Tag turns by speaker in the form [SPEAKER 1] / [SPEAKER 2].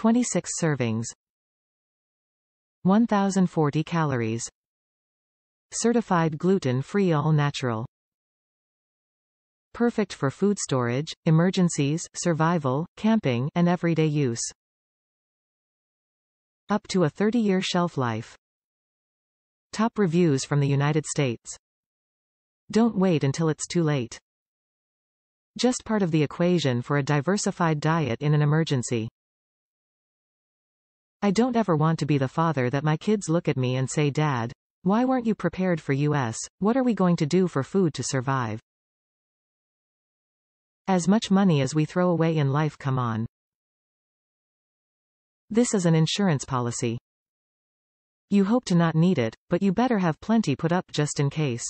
[SPEAKER 1] 26 servings. 1040 calories. Certified gluten-free all natural. Perfect for food storage, emergencies, survival, camping, and everyday use. Up to a 30-year shelf life. Top reviews from the United States. Don't wait until it's too late. Just part of the equation for a diversified diet in an emergency. I don't ever want to be the father that my kids look at me and say dad, why weren't you prepared for US, what are we going to do for food to survive? As much money as we throw away in life come on. This is an insurance policy. You hope to not need it, but you better have plenty put up just in case.